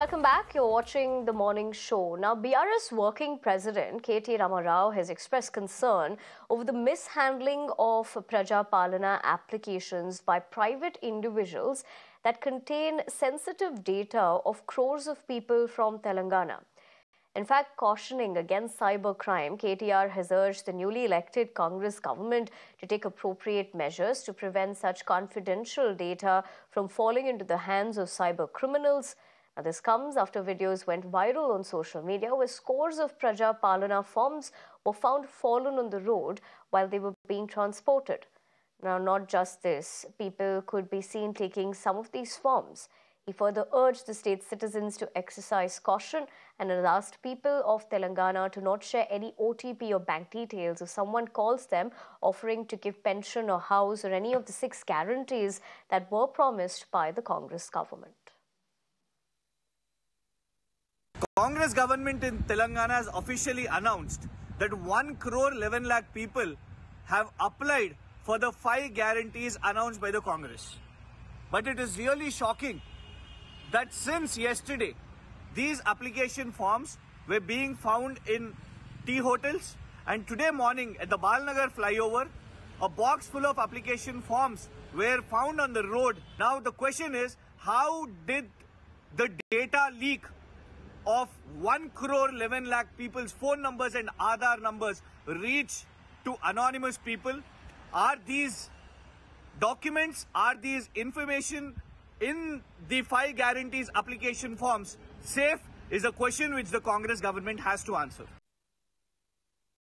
Welcome back. You're watching the morning show. Now, BRS working president KT Ramarao has expressed concern over the mishandling of Praja Palana applications by private individuals that contain sensitive data of crores of people from Telangana. In fact, cautioning against cybercrime, KTR has urged the newly elected Congress government to take appropriate measures to prevent such confidential data from falling into the hands of cyber criminals. Now, this comes after videos went viral on social media where scores of Praja Palana forms were found fallen on the road while they were being transported. Now, not just this, people could be seen taking some of these forms. He further urged the state citizens to exercise caution and asked people of Telangana to not share any OTP or bank details if someone calls them offering to give pension or house or any of the six guarantees that were promised by the Congress government. Congress government in Telangana has officially announced that 1 crore 11 lakh people have applied for the five guarantees announced by the Congress. But it is really shocking that since yesterday, these application forms were being found in tea hotels and today morning at the Balanagar flyover, a box full of application forms were found on the road. Now the question is, how did the data leak of 1 crore 11 lakh people's phone numbers and Aadhaar numbers reach to anonymous people? Are these documents, are these information in the five guarantees application forms safe is a question which the Congress government has to answer.